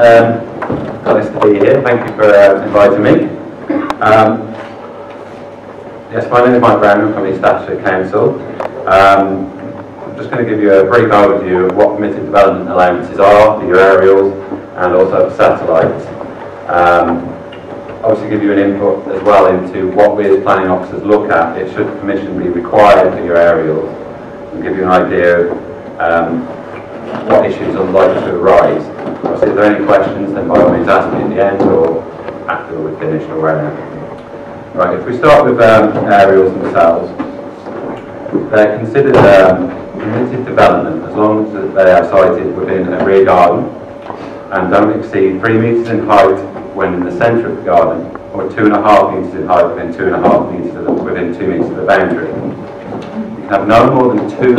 Um, to be here. Thank you for uh, inviting me. Um, yes, my name is Mike Brown. I'm from the Staffordshire Council. Um, I'm just going to give you a brief overview of what permitted development allowances are for your aerials and also for satellites. Um, obviously give you an input as well into what we as planning officers look at if should permission be required for your aerials and give you an idea of um, what issues are likely to arise. Obviously, if there are any questions, then by all means ask me at the end or after we've finished or wherever. Right, if we start with um, aerials themselves, they're considered um, permitted development as long as they are sited within a rear garden and don't exceed three metres in height when in the centre of the garden or two and a half metres in height within two and a half metres of within two metres of the boundary. You can have no more than two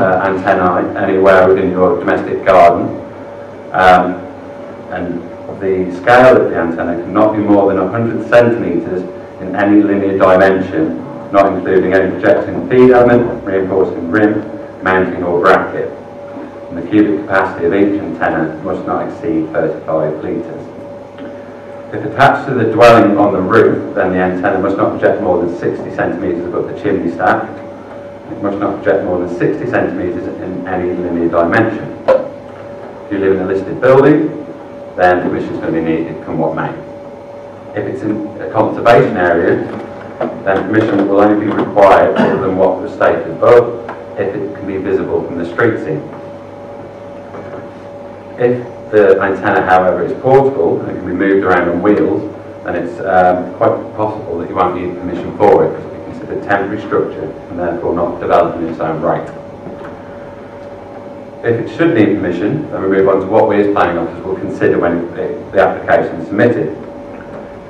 uh, antennae anywhere within your domestic garden. Um, and the scale of the antenna cannot be more than 100 centimetres in any linear dimension, not including any projecting feed element, reinforcing rim, mounting or bracket. And the cubic capacity of each antenna must not exceed 35 litres. If attached to the dwelling on the roof, then the antenna must not project more than 60 centimetres above the chimney stack, it must not project more than 60 centimetres in any linear dimension. If you live in a listed building, then permission is going to be needed, come what may. If it's in a conservation area, then permission will only be required other than what was stated above, if it can be visible from the street scene. If the antenna, however, is portable and can be moved around on wheels, then it's um, quite possible that you won't need permission for it a temporary structure and therefore not development in its own right. If it should need permission, then we move on to what we as planning officers will consider when it, the application is submitted.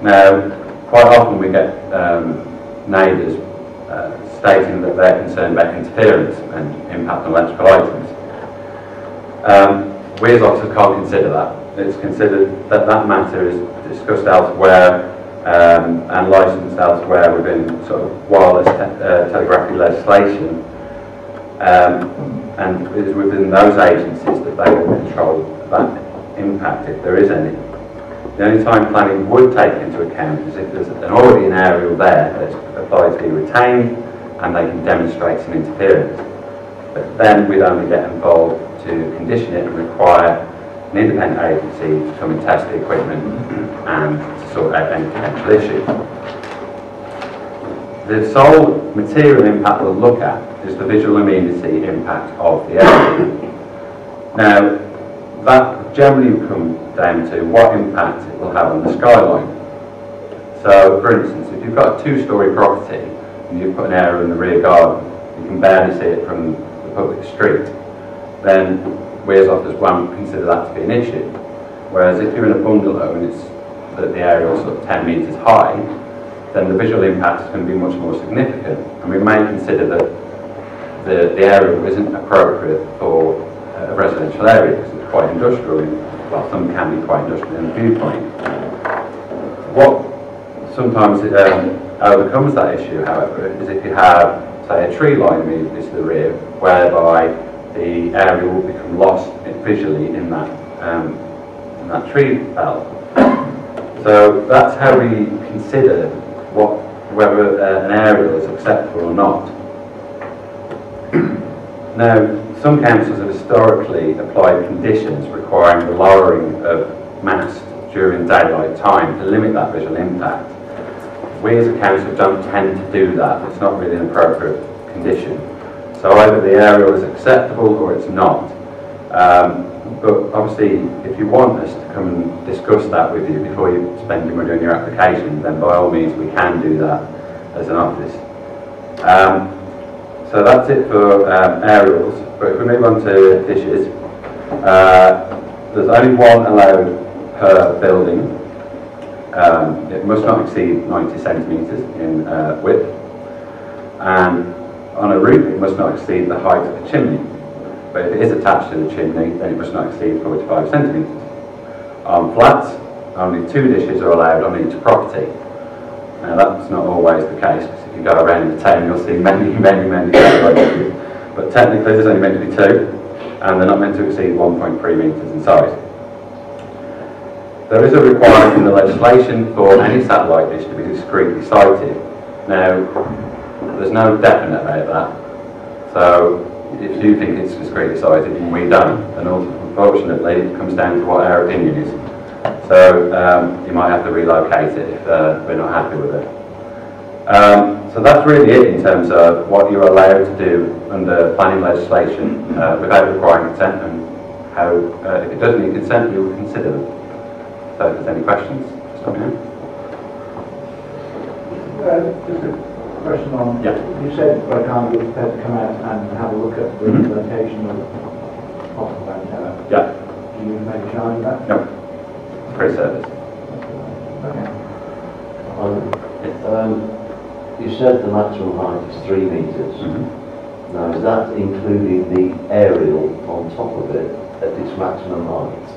Now, quite often we get um, neighbours uh, stating that they're concerned about interference and impact on electrical items. Um, we as officers can't consider that. It's considered that that matter is discussed elsewhere um, and licensed elsewhere within sort of wireless te uh, telegraphy legislation. Um, and it is within those agencies that they will control that impact, if there is any. The only time planning would take into account is if there's an already an aerial there that's applied to be retained and they can demonstrate some interference. But then we'd only get involved to condition it and require an independent agency to come and test the equipment and out any potential issue. The sole material impact we'll look at is the visual amenity impact of the area. Now, that generally comes down to what impact it will have on the skyline. So, for instance, if you've got a two-storey property and you've put an aerial in the rear garden, you can barely see it from the public street, then we as officers won't consider that to be an issue. Whereas if you're in a bungalow and it's that the aerial is sort of 10 metres high, then the visual impact is going to be much more significant. And we may consider that the, the aerial isn't appropriate for a residential area because it's quite industrial. well, some can be quite industrial in the viewpoint. What sometimes um, overcomes that issue, however, is if you have, say, a tree line immediately to the rear, whereby the aerial will become lost visually in that, um, in that tree belt. So that's how we consider what, whether uh, an aerial is acceptable or not. now, some councils have historically applied conditions requiring the lowering of mast during daylight time to limit that visual impact. We as a council don't tend to do that. It's not really an appropriate condition. So either the aerial is acceptable or it's not. Um, but obviously, if you want us to come and discuss that with you before you spend your money on your application, then by all means we can do that as an office. Um, so that's it for um, aerials. But if we move on to dishes, uh, there's only one allowed per building. Um, it must not exceed 90 centimetres in uh, width. And on a roof, it must not exceed the height of the chimney. But if it is attached to the chimney, then it must not exceed 45 centimetres. On flats, only two dishes are allowed on each property. Now that's not always the case, if you go around the town, you'll see many, many, many dishes. But technically, there's only meant to be two, and they're not meant to exceed 1.3 metres in size. There is a requirement in the legislation for any satellite dish to be discreetly sited. Now, there's no definite about that. So, if you think it's and we don't, then unfortunately it comes down to what our opinion is. So, um, you might have to relocate it if uh, we're not happy with it. Um, so that's really it in terms of what you're allowed to do under planning legislation uh, without requiring consent and how, uh, if it does need consent, we will consider them. So if there's any questions, just let me know. Just a question on, Yeah. you said by the time you're prepared to come out and have a look at the Mhm. implementation of possible antenna. Yeah, Do you make a charge of that? no, free service. Okay. Um, um, you said the maximum height is three metres. Mhm. Now, is that including the aerial on top of it at its maximum height?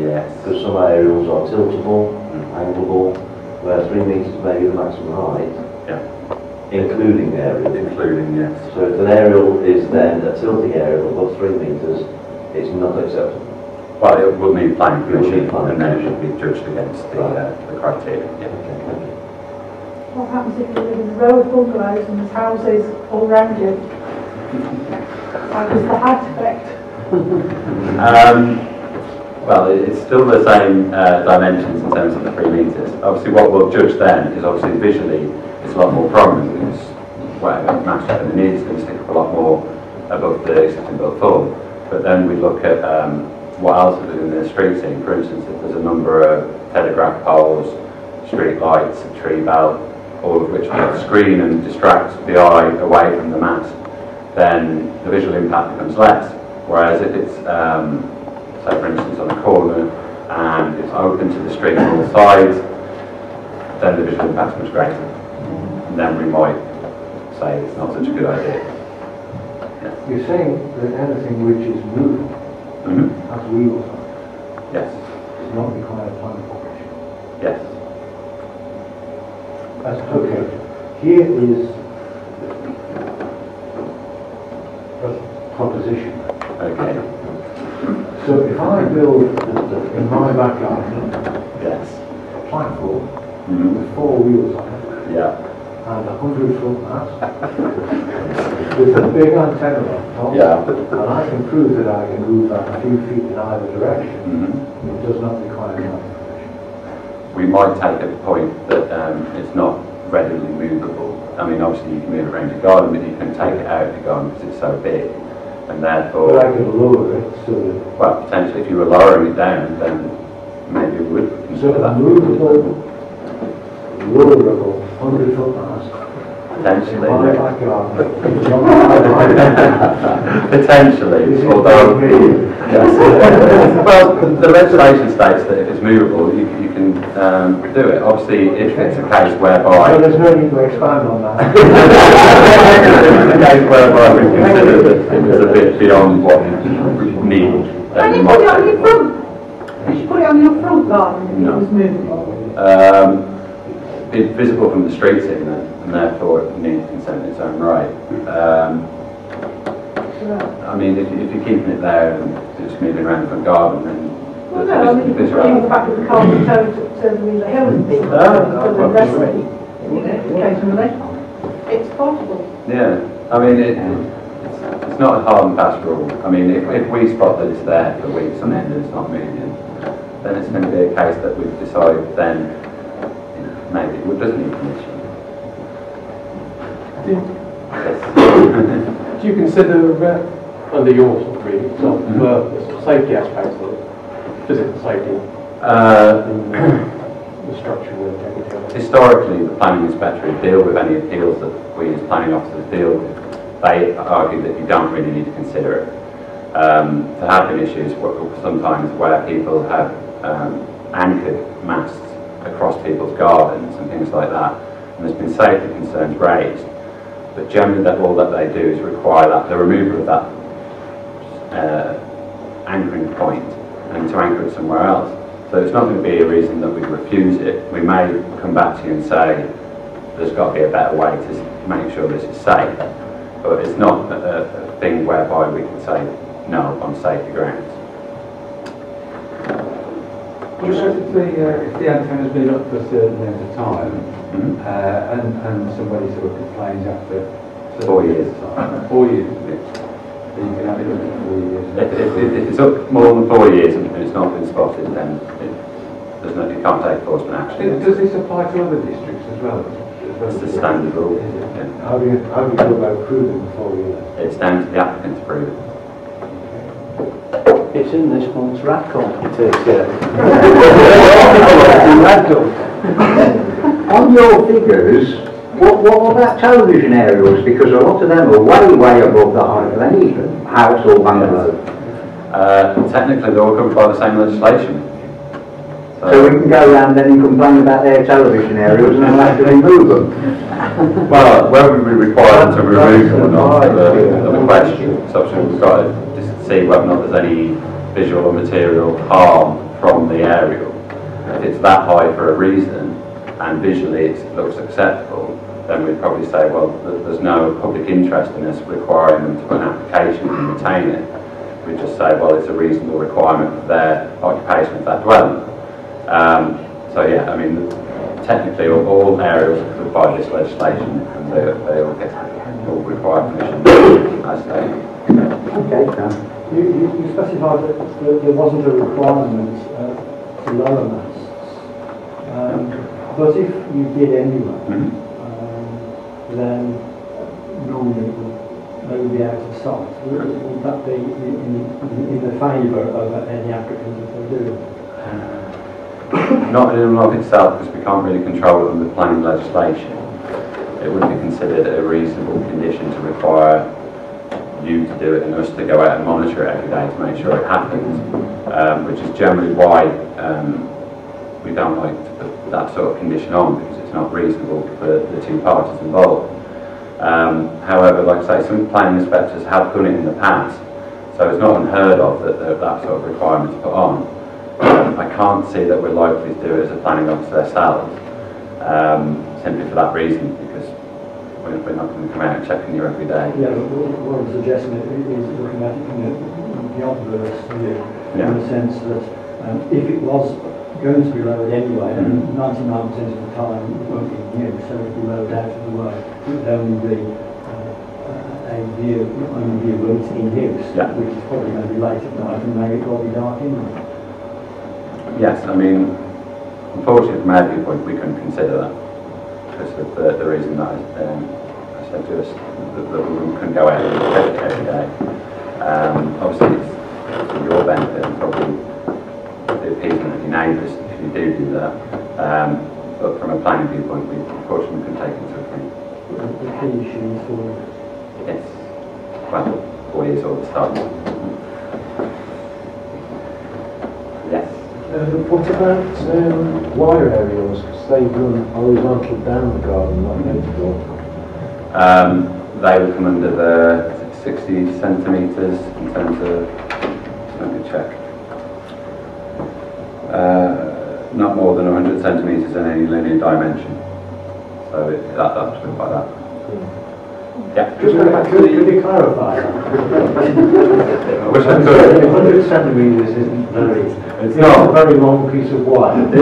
Yes. Because some aerials are tiltable, Mm. angleable, where three metres may be the maximum height, Yeah, including the aerial. including, yes. So if an aerial is then a tilting aerial above three metres, it's not acceptable. Well, it will need planning It will need permission and then it permission. should be judged against the, uh, the criteria, yeah. Okay, thank you. What happens if you live in a row of bungalows and there's houses all around you? How does the height affect? Um, well, it's still the same uh, dimensions in terms of the three metres. Obviously, what we'll judge then is obviously visually it's a lot more prominent because well, it matches and the needs going to stick up a lot more above the existing built form. But then we look at um, what else is in the street scene. For instance, if there's a number of telegraph poles, street lights, a tree belt, all of which will screen and distract the eye away from the mast, then the visual impact becomes less. Whereas if it's, um, say for instance, on a corner and it's open to the street on all sides, then the visual impact's much greater. Then we might say it's not such a good idea. You're saying that anything which is moving Mhm. has wheels on it, Yes, does not require planning permission. yes. That's okay. Here is a proposition. Okay, So if I build in my backyard yes. a platform Mhm. with four wheels on it Yeah, and a hundred foot mast with a big antenna on top. Yeah. And I can prove that I can move that a few feet in either direction. Mhm. It does not require permission. we might take a point that um, it's not readily movable. I mean, obviously you can move it around your garden, but you can take it out of your garden because it's so big. And therefore... But I can lower it so that well, potentially if you were lowering it down, then maybe we would So consider a that. movable, lowerable, hundred foot mast. Potentially, In my yeah. backyard. Potentially, although, yes. Well, the legislation states that if it's movable, you, you can um, do it. Obviously, if it's a case So whereby, there's no need to expand on that. if it's a case whereby we consider that it was a bit beyond what we need, Can then we you might put it on your front? You should put it on your front garden if No. it was movable. Um, it's visible from the street scene then, and therefore it needs consent in its own right. Um, I mean, if, if you're keeping it there and just moving around the front garden, then Well, no, I mean, the you visual- put it the back of the car to, to the hill and things, No, no, the well, restaurant, you. It's possible. Yeah, I mean, it, it's, it's not a hard and fast rule. I mean, if, if we spot that it's there for weeks on end and it's not moving, then it's going to be a case that we decide then maybe it doesn't need permission. Yes. Do you consider, uh, under your sort of remit, sort of, uh, the safety aspects of it, physical safety, Uh, and the structure and integrity? Historically, the planning inspector would deal with any appeals that we as planning officers deal with. They argue that you don't really need to consider it. Um, there have been issues sometimes where people have um, anchored masts across people's gardens and things like that, and there's been safety concerns raised. But generally, that all that they do is require that the removal of that uh, anchoring point and to anchor it somewhere else. So it's not going to be a reason that we refuse it. We may come back to you and say there's got to be a better way to make sure this is safe. But it's not a, a thing whereby we can say no on safety grounds. Just if the, uh, if the antenna's been up for a certain length of time, Mhm. uh, and, and somebody sort of complains after. Four years. time, Four years, is it? So you can have it up for four years. If, if, if it's up more than four years and it's not been spotted, then it, there's no, you can't take enforcement Does- action. Does this apply to other districts as well? It's the standard rule. Yeah. How do you, how do you go about proving four years? It's down to the applicant to prove it. It's in this month's RADCOM. It is, yeah. On your figures, what, what about television aerials? Because a lot of them are way, way above the height of any house or bungalow. Uh, technically, they're all covered by the same legislation. So we can go around then and complain about their television aerials and they'll have to remove them. Well, whether we require them to remove them or not, is the, the question. So obviously we've got to just see whether or not there's any visual or material harm from the aerial. If it's that high for a reason and visually it looks acceptable, then we'd probably say, well, there's no public interest in us requiring them to put an application and retain it. We'd just say, well, it's a reasonable requirement for their occupation of that dwelling. Um, so yeah, I mean, technically all, all aerials are covered by this legislation and they, they all get, all require permission as stated. Okay, You, you, you specified that, that there wasn't a requirement uh, to lower masts. Um, but if you did anyway, Mhm. um, then normally it they would be out of sight. Would, would that be in, in, in the favour of any applicant if they do? Not in and of itself, because we can't really control it under planning legislation. It would be considered a reasonable condition to require you to do it and us to go out and monitor it every day to make sure it happens, um, which is generally why um, we don't like to put that sort of condition on, because it's not reasonable for the two parties involved. Um, however, like I say, some planning inspectors have done it in the past, so it's not unheard of that that, sort of requirement is put on. Um, I can't see that we're likely to do it as a planning officer ourselves, um, simply for that reason, we're, we're not going to come out and checking you every day. Yeah, but what I'm suggesting is looking at it in the, the obverse view, Yeah. in the sense that um, if it was going to be lowered anyway, and Mhm. ninety-nine percent of the time it won't be in use, so it'll be lowered out of the way, it would only be uh, a view, only view when it's in use, Yeah. which is probably going to be late at night and maybe it will be dark in there. Yes, I mean, unfortunately from our viewpoint, we couldn't consider that, because of the, the reason that um, I said to us, that, that we couldn't go out and it every day. Um, obviously, it's to your benefit and probably the appeasement of your neighbours if you do do that. Um, but from a planning viewpoint, we unfortunately couldn't take into account. The issue for Yes, well, four years old start with. Yes. Um, what about um, wire aerials, because they run horizontal down the garden, not vertical? Um, they would come under the 60 centimetres in terms of, let me check. Uh, not more than 100 centimetres in any linear dimension. So it, that, that's been by that. Yeah. Just go back to Could, could you clarify that? I wish I could. 100 centimetres isn't very, It's it's a very long piece of wire.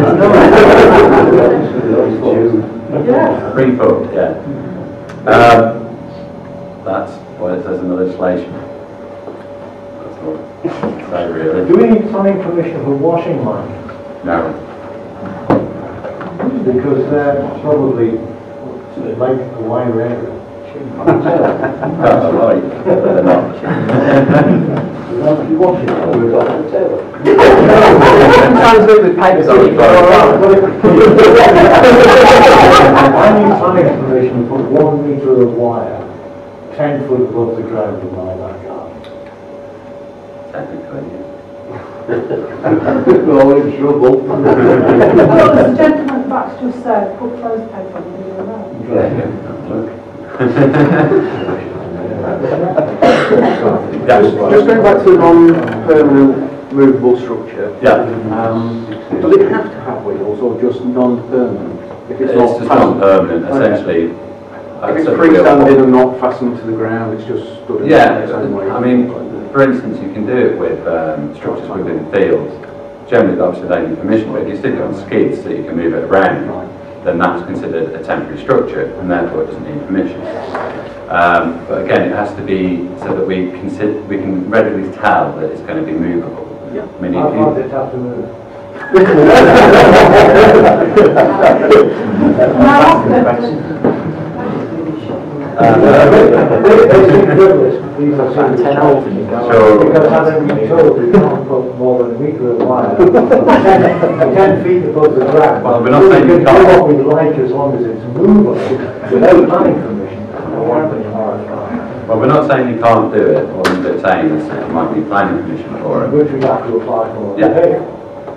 Yeah. Three foot, yeah. Um, that's what it says in the legislation. That's all. So really, Do we need planning permission for washing line? no. Because they're probably like a wire aerial. That's lie. They're not. You washing it. sometimes leave the papers on it. I need planning permission for one metre of wire, 10 foot above the ground in my backyard. Technically, yeah. Oh, in trouble. Well, the gentleman the back's just said, put clothes paper on the video around. Yeah. Just going back to the non-permanent movable structure, Yeah. um, does it have to have wheels or just non-permanent? If It's it's not just non-permanent, Okay. essentially. If it's freestanding and not fastened to the ground, it's just stood in Yeah, the same way? I mean, for instance, you can do it with um, structures within fields. generally obviously they need permission, but if you stick it on skids so you can move it around, then that's considered a temporary structure and therefore it doesn't need permission. Um, but again, it has to be so that we consider, we can readily tell that it's going to be movable. I mean, How if far you, does it have to move? These are So- Because having been told we can't put more than a metre of wire, ten ten feet above the ground. Well, we're not saying you We can can't. do what we like as long as it's movable, without planning permission. Or happening RFI, well, we're not saying you can't do it, all we're saying is that you might be planning permission for it. Which we have to apply for. Yeah. today.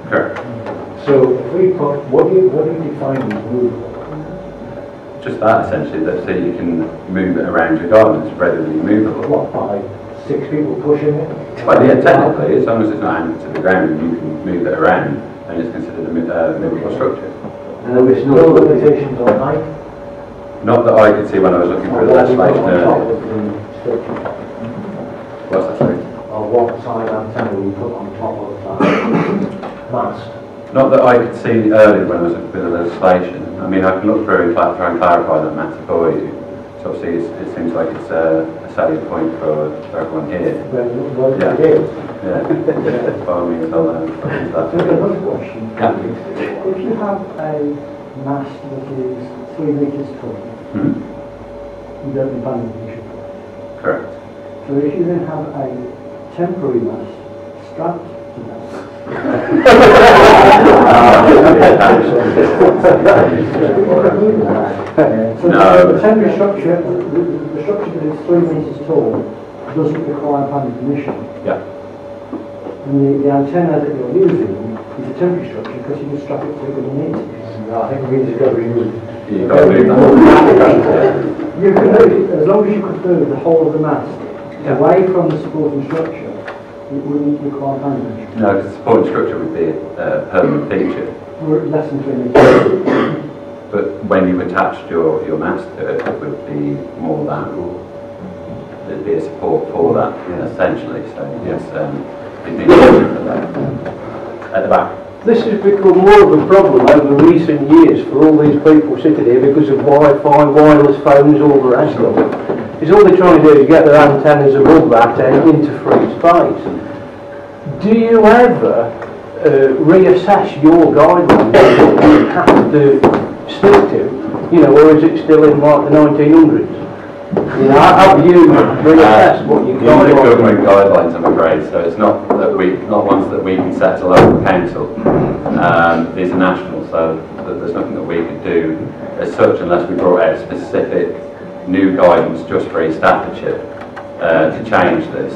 Correct. So if we put, what do you, what do you define as movable? Just that essentially, that so you can move it around your garden, it's readily movable. What, by six people pushing it? Well, yeah, technically, as long as it's not anchored to the ground you can move it around, and it's considered a mo- uh, movable structure. And there it's no limitations on height? Not that I could see when I was looking through the legislation On top earlier. of the structure, What's that, sorry? or what side antenna we put on top of that mast? Not that I could see earlier when I was looking through the legislation. I mean, I can look through and cla- try and clarify that matter for you. So obviously, it's- it seems like it's a a salient point for for everyone here. Well, well, Yeah. it is. Yeah. By all means, I'll, look that. Another question. Yeah. If you have a mast that is three metres tall, Mhm. you don't need planning permission. Correct. So if you then have a temporary mast strapped to that, so No. the temporary structure, the, the- the structure that is three metres tall doesn't require planning permission. Yeah. And the, the antenna that you're using is a temporary structure because you just strap it to it when you need to. I think we just got to remove. You've got to move that. You can move, as long as you could move the whole of the mast Yeah. away from the supporting structure, it wouldn't require planning permission. No, because supporting structure would be a permanent feature. We're at less than three metres. But when you attached your, your mast to it, it would be more than, there'd be a support for that essentially, so yes, um, it needs to be for that. At the back. This has become more of a problem over the recent years for all these people sitting here because of Wi-Fi, wireless phones, all the rest of it. Is all they're trying to do is get their antennas above that and into free space. Do you ever uh, reassess your guidelines that you have to stick to? You know, or is it still in like the 1900s? You know, have you reassessed what your These are guidelines government guidelines, I'm afraid, so it's not that we, not ones that we can set a local council. Um, these are national, so there's nothing that we could do as such unless we brought out specific new guidance just for East Staffordshire uh, to change this.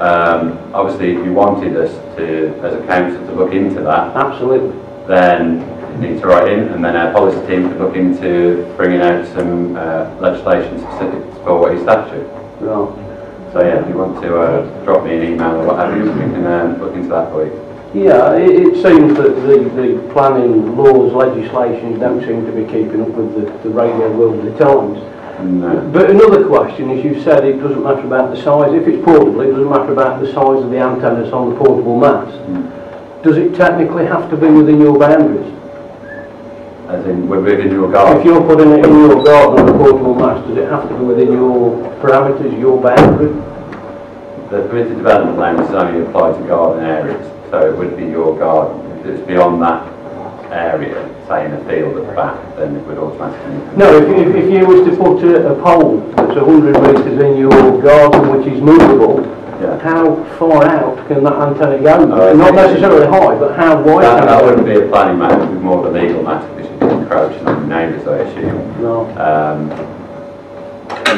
Um, obviously, if you wanted us to, as a council, to look into that, Absolutely. then you need to write in, and then our policy team could look into bringing out some uh, legislation specific for what East Staffordshire. Right. So yeah, if you want to uh, drop me an email or what have you, we can um, look into that for you. Yeah, it, it seems that the, the planning laws, legislation don't seem to be keeping up with the, the radio world the times. No. Uh, but another question is you said it doesn't matter about the size, if it's portable, it doesn't matter about the size of the antennas on the portable mast. Hmm. Does it technically have to be within your boundaries? As in, we're within your garden? If you're putting it in your garden on a portable mast, does it have to be within your parameters, your boundary? The permitted development land is only applied to garden areas, so it would be your garden. If it's beyond that area, say in a field at the back, then it would automatically. No, if, if, if you was to put a, a pole that's 100 metres in your garden which is movable, Yeah. how far out can that antenna go? Oh, Not necessarily high, but how wide That, that wouldn't be a planning matter, it would be more of a legal matter, because you'd be encroaching on your neighbours, I assume. No. um,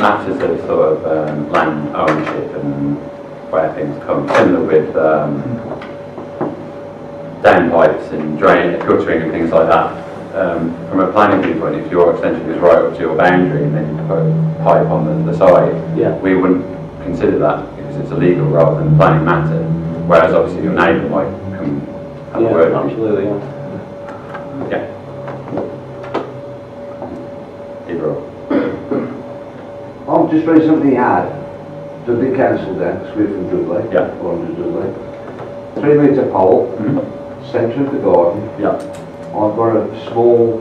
matters of sort of um, land ownership and where things come, similar with um, downpipes and drain, guttering and things like that. Um, from a planning viewpoint, if your extension is right up to your boundary and then you put a pipe on the, the side, Yeah. we wouldn't consider that because it's illegal rather than a planning matter. Whereas obviously your neighbour might come have a Yeah, word absolutely, yeah. Yeah. Either or. I've just recently had Dudley Council then, Swift and Dudley. Yeah. Or under Dudley. Three metre pole, Mhm. Centre of the garden. Yeah, I've got a small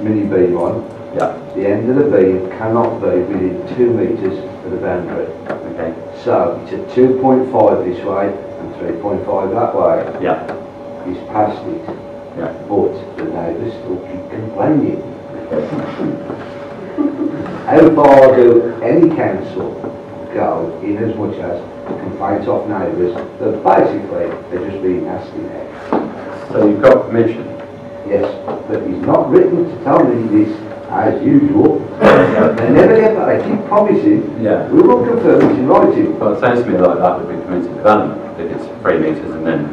mini beam on. yeah, The end of the beam cannot be within two metres of the boundary. okay, So it's at 2.5 this way and 3.5 that way. yeah, He's passed it. Yeah. But the neighbours still keep complaining. How far do any council go in as much as complaints off neighbours that basically they're just being nasty now? so you've got permission? Yes, but he's not written to tell me this as usual. They never get that, they keep promising, Yeah. we will confirm it in writing. Well, it sounds to me like that would be permitted development, if it's three metres and then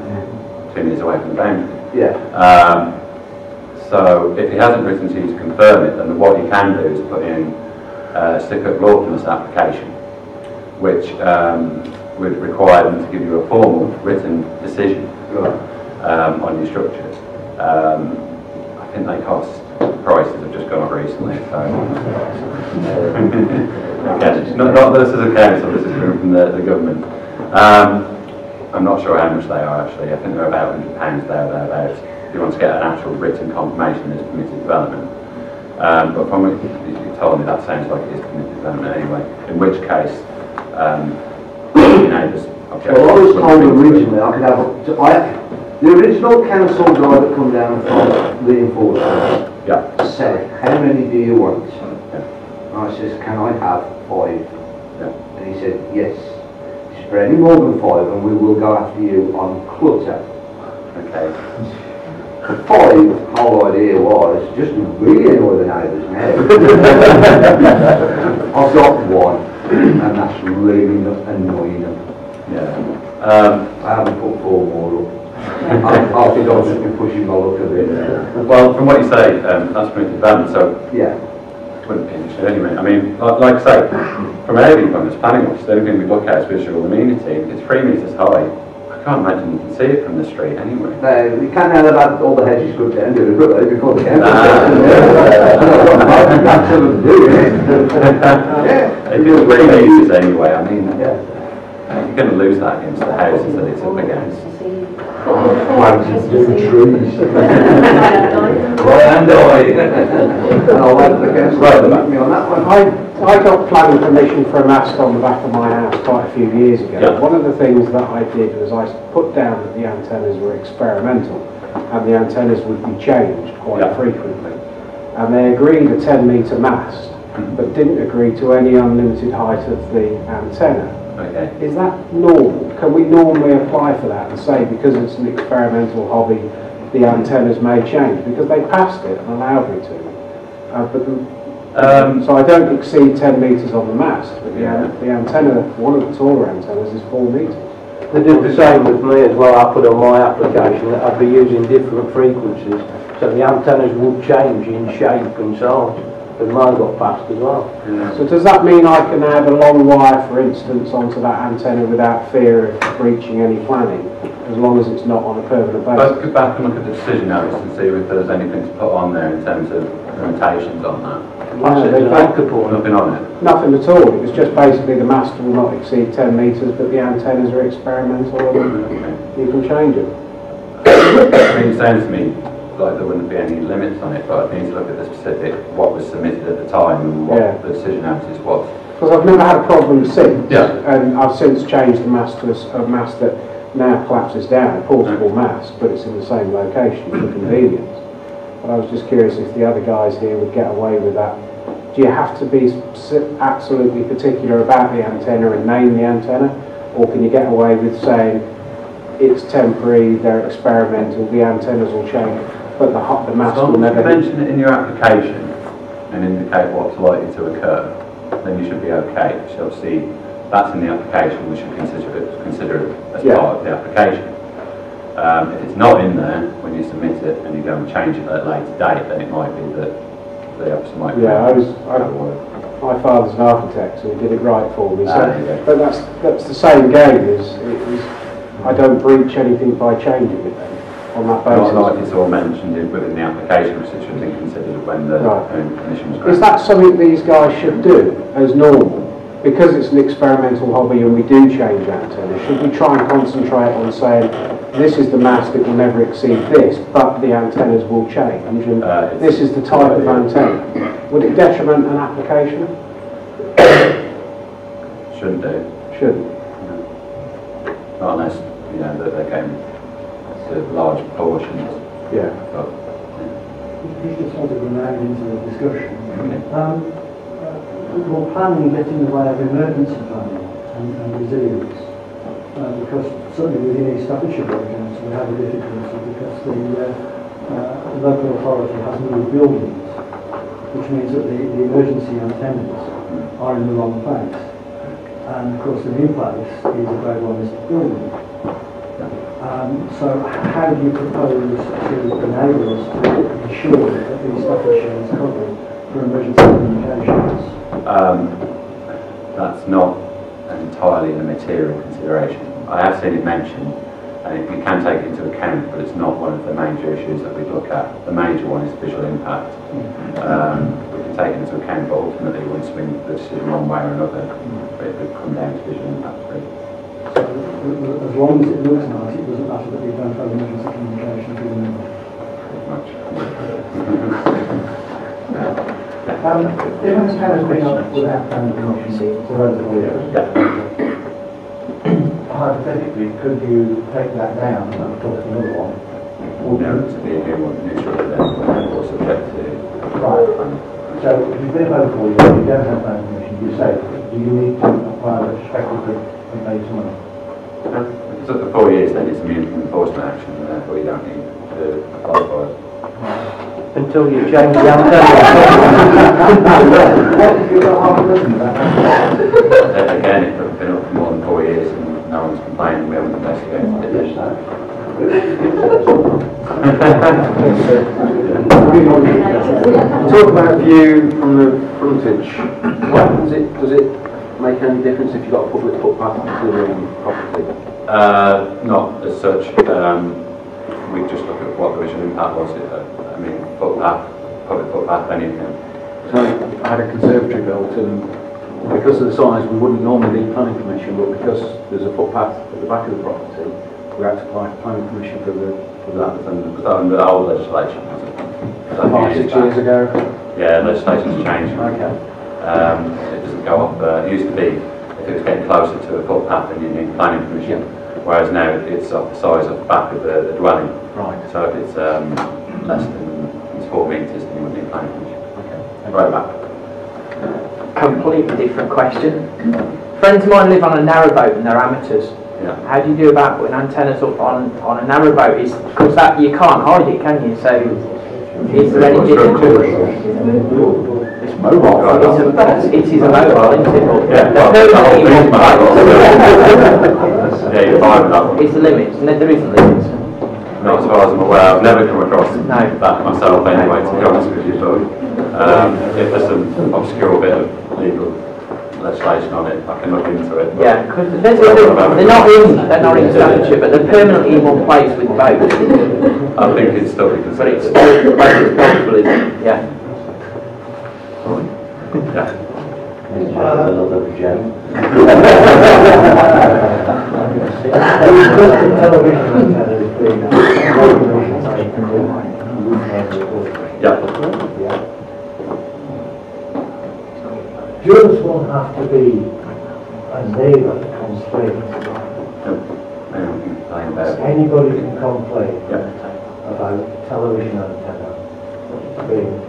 two metres away from the boundary. Yeah, Um, so if he hasn't written to you to confirm it, then what he can do is put in a of lawfulness application, which um, would require them to give you a formal written decision um, on your structures. Um, I think they cost, prices have just gone up recently, so. Again, not, not this is a council, this is from the, the government. Um, I'm not sure how much they are actually, I think they're about hundred pounds there, thereabouts. If you want to get an actual written confirmation it's permitted development. Um, but from what you you told me, that sounds like it is permitted development anyway, in which case, um, your neighbours object. Well, I was told originally I could have, I, the original council guy that come down from the enforcement Yeah, said, how many do you want? And I says, can I have five? Yeah. And he said, yes. He said, For any more than five, and we will go after you on clutter. okay. The five, the whole idea was just to really annoy the neighbours now. I've got one, and that's really annoying them. Yeah. Um, I haven't put four more up. I, I think I've just been pushing my luck a bit. well, from what you say, um, that's pretty development, so Yeah, wouldn't be an issue anyway. I mean, like, like I say, from our viewpoint as planning officer, the only thing we look at is visual amenity. It's three metres high, can't imagine you can see it from the street anyway. now, we can't now have had all the hedges cut down deliberately before the council. Nah. That's what I'm doing, yeah. If it's three metres anyway, I mean, Yeah. you're going to lose that against the houses that it's up against. Planting new trees. Right, and I. And I'll let the council back me on that one. I, got planning permission for a mast on the back of my house quite a few years ago. One of the things that I did was I put down that the antennas were experimental and the antennas would be changed quite frequently. And they agreed a 10 metre mast, but didn't agree to any unlimited height of the antenna. Okay. Is that normal? Can we normally apply for that and say because it's an experimental hobby, the antennas may change? Because they passed it and allowed me to. Uh, but the, Um, so I don't exceed 10 metres on the mast, but the, Yeah. the antenna, one of the taller antennas is 4 metres. They did the same with me as well, I put on my application that I'd be using different frequencies, so the antennas would change in shape and size, but mine got passed as well. So does that mean I can add a long wire, for instance, onto that antenna without fear of breaching any planning, as long as it's not on a permanent Let's go back and look at the decision notice and see if there's anything to put on there in terms of limitations on that. No, they- It's an anchor point. Nothing on it. Nothing at all, it was just basically the mast will not exceed 10 metres, but the antennas are experimental and you can change them. I mean, it sounds to me like there wouldn't be any limits on it, but I need to look at the specific, what was submitted at the time and Yeah. what the decision notice was. Because I've never had a problem since. Yeah. And I've since changed the mast to a mast that now collapses down, a portable mast, but it's in the same location for convenience. But I was just curious if the other guys here would get away with that. Do you have to be absolutely particular about the antenna and name the antenna? Or can you get away with saying it's temporary, they're experimental, the antennas will change, but the, the As mast will never you mention it in your application and indicate what's likely to occur, then you should be okay. So obviously, that's in the application, we should consider it, consider it as Yeah. part of the application. Um, if it's not in there, when you submit it and you go and change it at a later date, then it might be that the officer might. Yeah, I was, I, That My father's an architect, so he did it right for me. So, Ah, go. but that's that's the same game. Is is I don't breach anything by changing it then on that Not basis. like it's all mentioned in- within the application, which should be considered when the Right. permission was Is that something these guys should do as normal? because it's an experimental hobby and we do change antennas, should we try and concentrate on saying, this is the mast, it will never exceed this, but the antennas will change, and Uh, this is the type of antenna? Would it detriment an application? Shouldn't do. Shouldn't. Not unless, you know, that they came to large portions, Yeah. but, You just want to go now into the discussion. Um, uh, will planning get in the way of emergency planning and, and resilience? Uh, because certainly within East Staffordshire Council we have a difficulty because the, uh, uh, local authority has moved buildings, which means that the, the emergency antennas are in the wrong place. And of course the new place is a grade one building. Um, so how do you propose to enable us to ensure that East Staffordshire is covered for emergency communications? um, that's not entirely a material consideration. I have seen it mentioned, and it- you can take it into account, but it's not one of the major issues that we look at. The major one is visual impact. Um, we can take it into account, but ultimately we wouldn't swing the decision one way or another. But it would come down to visual impact. Really. So as long as it looks nice, it doesn't matter that we don't have emergency communications with them. pretty much. Um, if antennas been up without planning permission for over four years, Yeah. Hypothetically, could you take that down and put another one? Or No, to be a new one, new structure, then, or subject to. Right. So if you've been over four years, you don't have that permission, you say, do you need to apply a retrospective and pay some money? Um, If it's up to four years, then it's immune from enforcement action, and therefore you don't need to apply for it. Until you change the antenna. What if you've got half a dozen of that? Uh, Again, if it's been up for more than four years and no one's complaining, we haven't investigated it. Talk about view from the frontage. What happens it, does it make any difference if you've got a public footpath to the property? Uh, not as such, um, we just look at what the visual impact was, Uh, I mean, footpath, public footpath, anything. So I had a conservatory built and because of the size we wouldn't normally need planning permission but because there's a footpath at the back of the property we had to apply for planning permission for the for That that. was under, that under the old legislation, was it? Was that Five, six years ago? Yeah, legislation's changed. Okay. Um, it doesn't go up, uh, it used to be, if it was getting closer to a footpath, then you need planning permission. Whereas now it's of the size of the back of the, the dwelling. Right. So if it's, um, less than, it's four metres, then you would need planning permission. Okay. Right back. completely different question. Friends of mine live on a narrowboat and they're amateurs. Yeah. How do you do about putting antennas up on, on a narrowboat? Is because that you can't hide it, can you? So is there any? It's mobile. It's a, it is a mobile, isn't it? Yeah, well, the whole permanently thing's mobile. Yeah, you're fine with that. It's the limits, and there isn't limits. Not as far as I'm aware, I've never come across No. that myself anyway, to be honest with you, but, um, if there's some obscure bit of legal legislation on it, I can look into it. Yeah, because they're, they're, they're not in, they're not in Staffordshire, but they're permanently in one place with boats. I think it's still be But it's still, both is possible, isn't it? Yeah. Yeah. Another gem. television antenna is being, information taken Yeah. Does one have to be a neighbour to complain? Anyone can complain about. Anybody can complain Yeah. about television antenna being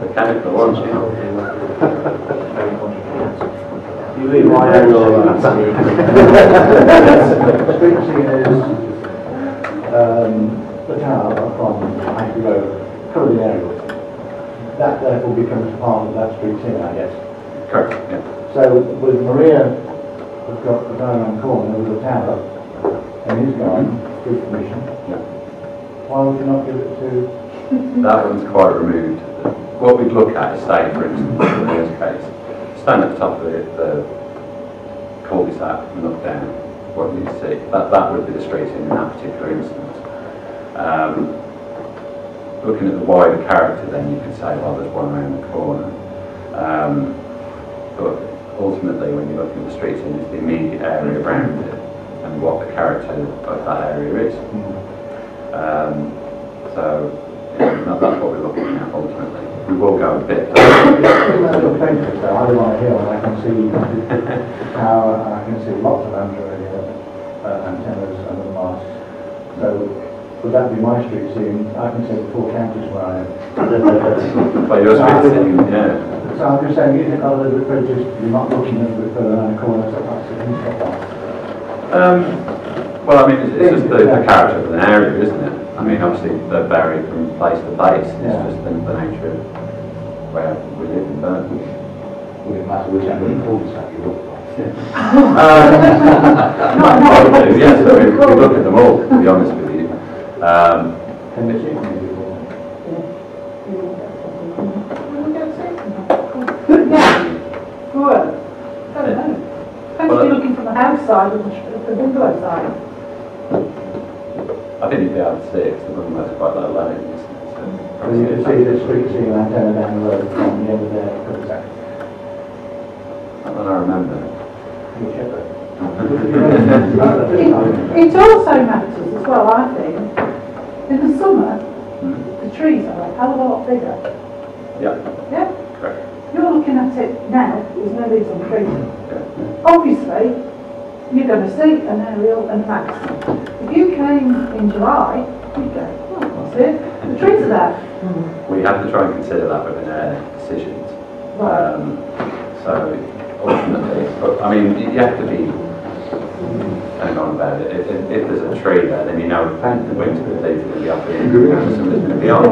Mechanical ones, you leave my own all Street is, um, the tower from Hackney Road, currently area. That therefore becomes part of that street scene, I guess. Correct, yeah. So with Maria, we've got the diagram corner with the tower, and he's gone, with permission. Yeah. Why would you not give it to, That one's quite removed. What we'd look at is, say, for instance, in this case, stand at the top of the, the cul-de-sac and look down, what do you see? That, that would be the street in that particular instance. Um, looking at the wider character, then you could say, well, there's one around the corner. Um, but ultimately, when you're looking at the streets, and it's the immediate area around it, and what the character of that area is. Um, so, yeah, that- that's what we're looking at ultimately. We will go a bit. That's the places I live on a hill and I can see I can see lots of uh, antennas under the masts. So, would that be my street scene? I can say the four counties where I am. But your streets, yeah. So I'm just saying, you think, oh, there's a prejudice, you're not looking a little bit further around the corner, so that's the insect one. Um, well, I mean, it's, it's just the, the character of an area, isn't it? I mean, obviously, they vary from place to place. It's Yeah. just the, the nature of where we live in Burton. Would it matter which end of the cul-de-sac you look Well, do, yes, I mean, we look at them all, to be honest with you. Um, Can you see it maybe? or- Yeah, well, I don't know. Depends if you're looking from the house side or the the bungalow side. I think you'd be able to see it, because the bungalows quite low lying, isn't it? So So you can see the street scene antenna down the road from the end of the cul-de-sac. Not that I remember. Can you? It, it also matters as well, I think. In the summer, Hmm? the trees are a hell of a lot bigger. Yeah, Yeah? correct. You're looking at it now, there's no leaves on trees. Yeah. Obviously, you're going to see an aerial and max. If you came in July, you'd go, oh, what's it? The trees are there. We have to try and consider that within our decisions. Right. Um, so ultimately, but I mean, you have to be hang on about it. If, if, if there's a tree there, then you know the wings of the leaves are going to be up the and something's going to be on.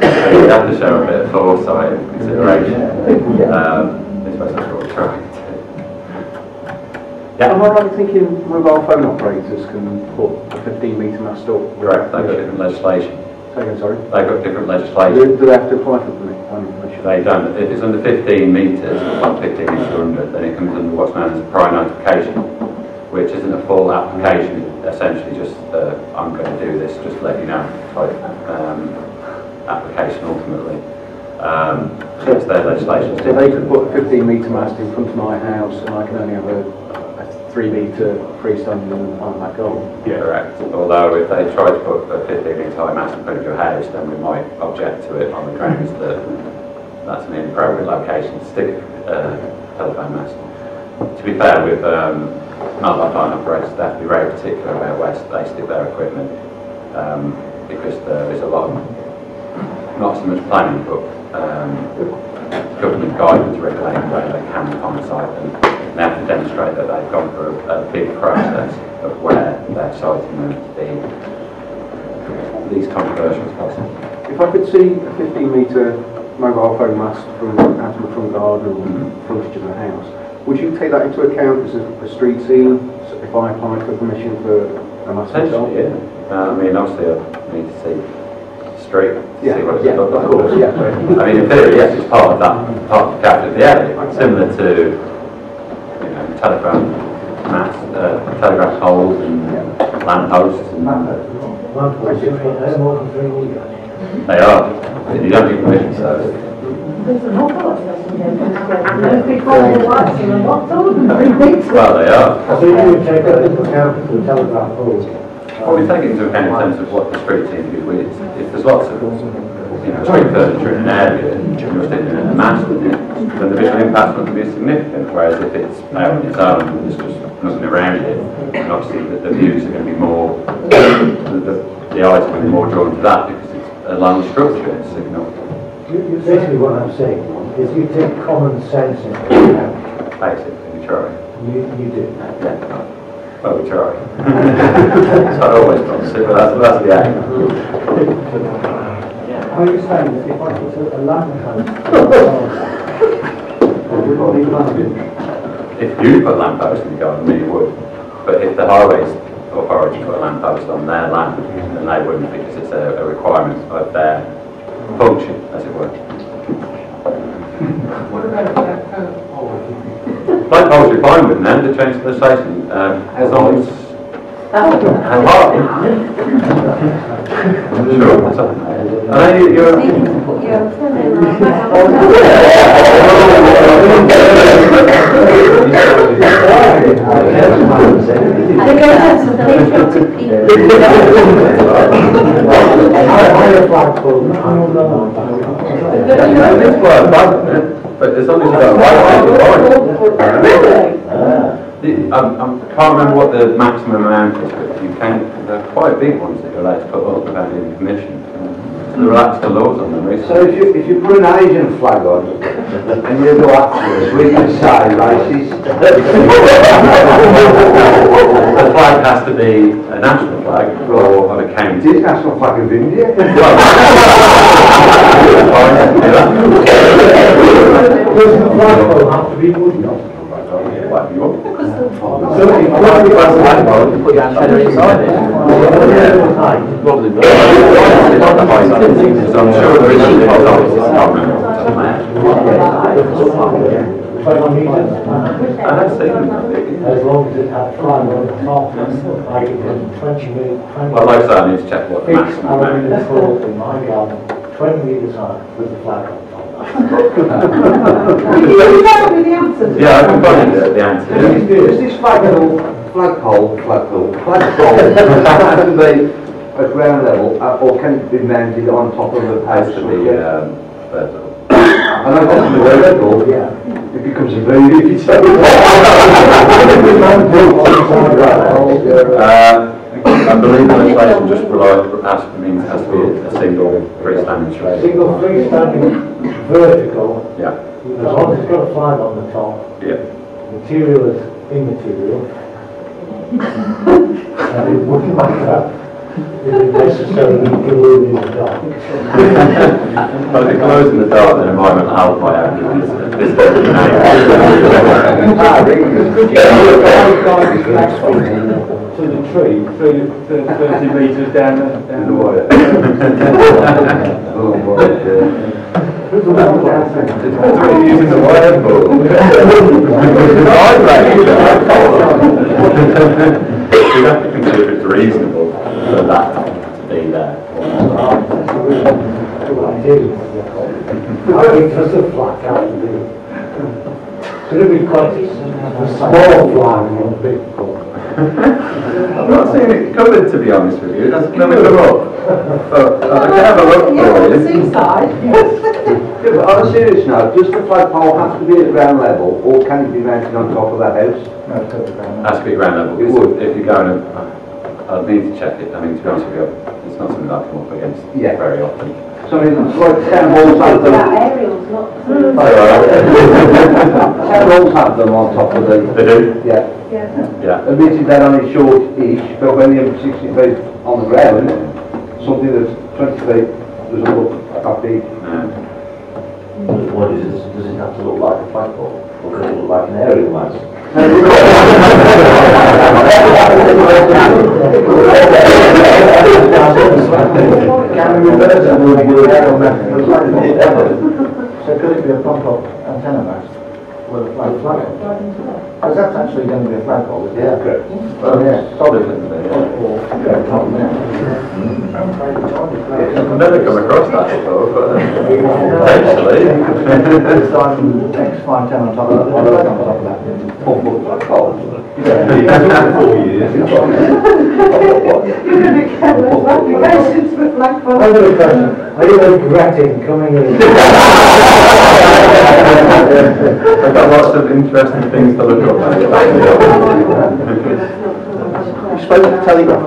So you have to show a bit of foresight and consideration. Um, I suppose that's what we're trying to. Am Yeah, I right in thinking mobile phone operators can put a 15 metre mast up? correct. They've got different legislation. Again, sorry. They've got different legislation. Do, they have to apply for permission? They don't. If it's under 15 metres, like 15 metres to 100, then it comes under what's known as a prior notification, which isn't a full application, essentially just, uh, I'm going to do this, just let you know, type um, application ultimately. Um, so it's their legislation. So they could put a 15 metre mast in front of my house and I can only have a, a 3 metre freestanding on, that goal. Correct. Although if they try to put a 15 metre high mast in front of your house, then we might object to it on the grounds that that's an inappropriate location to stick a telephone mast. To be fair with um, mobile phone operators, they have to be very particular about where they stick their equipment um, because there is a lot of, not so much planning, but um, government guidance regulating where they can on site and they have to demonstrate that they've gone through a, a big process of where they're siting them to be. Least controversial as possible. If I could see a 15 metre mobile phone mast from out of the front garden or frontage of the house, would you take that into account as a, a street scene so if I applied for permission for a mast myself? Potentially, yeah. Uh, I mean, obviously, I need to see straight, see Yeah, what yeah, it looks like. of course, yeah. I mean, in theory, yes, it's part of that, part of the character of the area, similar to, you know, telephone masts, uh, telegraph poles and lamp posts and They're more than three metres. they are. You don't need permission, so. There's an awful lot of us in there. Those big horrible lights are a lot taller than three metres. Well, they are. So you would take that into account for the telegraph poles? Well, we take it into account in um, terms of what the street seems to be with. If there's lots of, you know, street furniture in an area, and you're sitting in a mast in it, then the visual impact's not going to be significant. Whereas if it's out on its own, and there's just nothing around it, and obviously the, the views are going to be more, the, the, the eyes are going to be more drawn to that because it's a long structure, it's signal. You, you, basically what I'm saying is you take common sense into account. Basically, we try. You, you do. Yeah. Well, we try. it's not always possible, but that's, that's the aim. Are you saying that if I put a, a lamppost, would not be planted? If you put lampposts in the garden, then you would. But if the highways authority put a lamppost on their land, then they wouldn't because it's a, a requirement of their function, as it were. What about that pole? Light poles are fine with them, they change the station, um, as long as... How hard? Sure, what's up? I know you- you're, It's quite bad, but as long as you've got a right to The- um, um, I can't remember what the maximum amount is, but you can, they're quite big ones that you're allowed to put up without any permission. So they relaxed the laws on them So if you, if you put an Asian flag on, and you go after us, we can say racist. The flag has to be a national flag or of a It county. national flag of India. Doesn't the have to be wooden? Whatever you want. So if you want to put a flagpole, You put your antenna inside it. Probably not. So I'm sure there is some policies, I can't remember. off the top of my head. twenty metres, I have seen them. as long as it had flag on the top, like it was twenty metres. Well, like I say, I need to check what the Fixed maximum amount is. floor in my garden, twenty metres high with the flag on top. You you know me the answer. Yeah, I can find the, the answer. Is this flagpole, flagpole, flagpole, flagpole, have to be at ground level, uh, or can it be mounted on top of a Has house? to be, um, vertical. I know that's the vertical, Yeah. It becomes a very big Uh, I believe the legislation just provides, has, means has to be a single freestanding structure. Single freestanding vertical, Yeah, as long as it's got a flag on the top, yeah. material is immaterial. And it wouldn't matter if it necessarily glowed in the dark. But if it glows in the dark, then health might have to be visible. To the tree, the thirty metres down the, down the wire. Boy, yeah. Depends what you're using the wire. You have to consider it's reasonable for that to be there. I think just a flat out to be. Could it be quite a small flag on a big pole? I'm not saying it covered, to be honest with you, that's never come up. But uh, I can have a look Yeah, on the for you. seaside. Yeah, but on a serious note, does the flagpole have to be at ground level, or can it be mounted on top of that house? Has to be ground level. It would. If you're going, to- I'd need to check it, I mean, to be honest with you, it's not something I come up against Yeah. very often. So I mean, it's like town halls have them, aerials, not. town oh, halls have them on top of the, They do? yeah. Yeah. Yeah. Admitted that only short-ish, but when you're sixty feet on the ground, something that's twenty feet doesn't look that big. No. What is it, does it have to look like a flagpole, or does it look like an aerial mast? Can we reverse it be a pump up antenna mast with the aerial mast? So could it be a pump-up antenna mast with a flag flag? Because that's actually going to be a flagpole, isn't it? Yeah, correct. Oh, yeah. Solid, isn't it? Yeah. Or, top there. I've never come across that before, but potentially. It's on X five ten on top of that, on top of that. Four-foot flagpole. You're gonna be careless, applications for black I have a question, are you regretting coming in? I've got lots of interesting things to look up. You spoke of telegraph,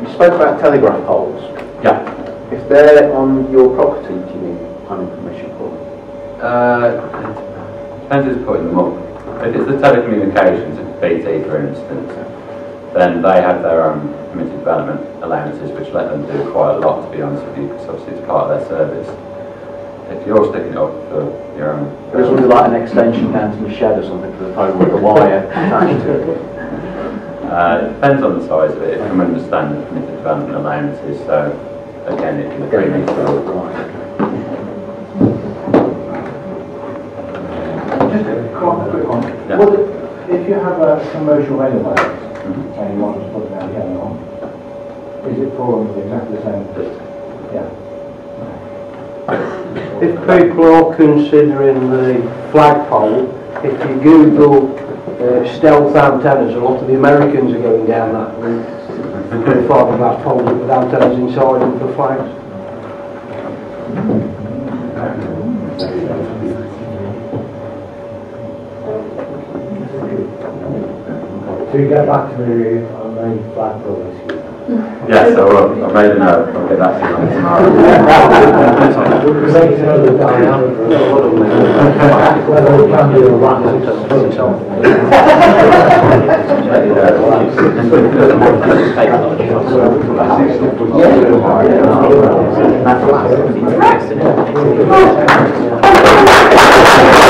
you spoke about telegraph poles. Yeah. If they're on your property, do you need planning permission for them? Uh, depends who's putting them up. If it's the telecommunications, if BT for instance, then they have their own permitted development allowances, which let them do quite a lot, to be honest with you, because obviously it's part of their service. If you're sticking it up for your own... There is something like an extension down to the shed or something for the phone with a wire attached to it. Uh, it depends on the size of it, it can understand the permitted development allowances, so again, it can three metres up. Just a quick quick one. Yeah. Would if you have a commercial anyway, Mhm. and you want to put down yellow on, is it falling exactly the same If people are considering the flagpole, if you Google uh, stealth antennas, a lot of the Americans are going down that route. They fiberglass poles with antennas inside them for flags. So you get back to me on the Yes, so will. I made a note. I'll get that you.